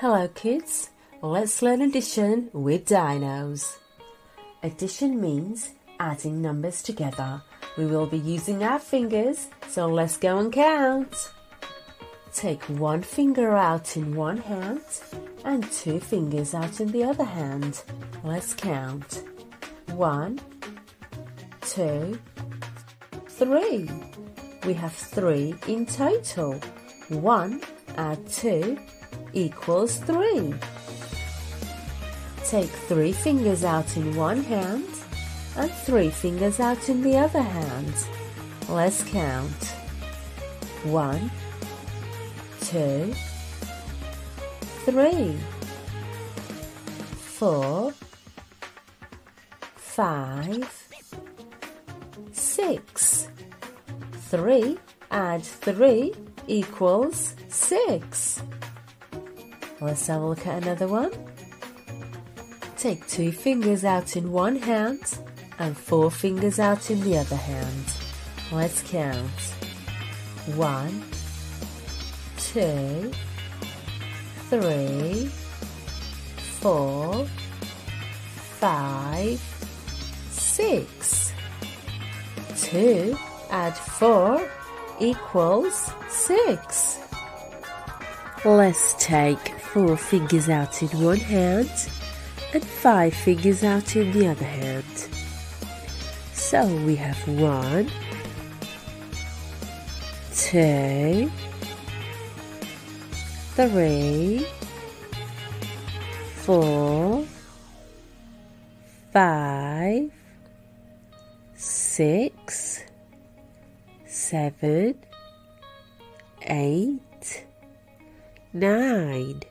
Hello kids, let's learn addition with dinos. Addition means adding numbers together. We will be using our fingers, so let's go and count. Take one finger out in one hand and two fingers out in the other hand. Let's count. One, two, three. We have three in total. One add two equals 3. Take three fingers out in one hand and three fingers out in the other hand. Let's count. One, two, three, four, five, six. Three add three equals six. Let's have a look at another one. Take two fingers out in one hand and four fingers out in the other hand. Let's count. One, two, three, four, five, six. Two add four equals six. Let's take four fingers out in one hand and five fingers out in the other hand. So we have one, two, three, four, five, six, seven, eight, nine.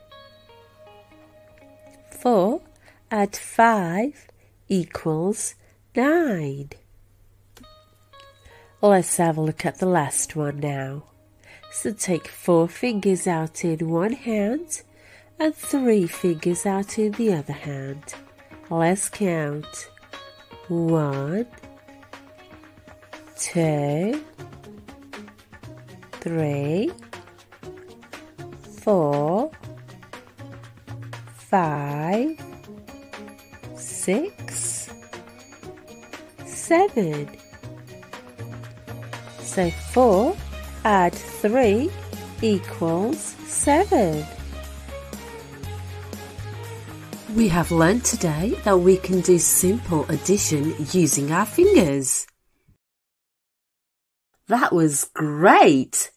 4 add 5 equals 9. Let's have a look at the last one now. So take 4 fingers out in one hand and 3 fingers out in the other hand. Let's count. 1, 2, 3, five, six, seven. So four add three equals seven. We have learned today that we can do simple addition using our fingers. That was great!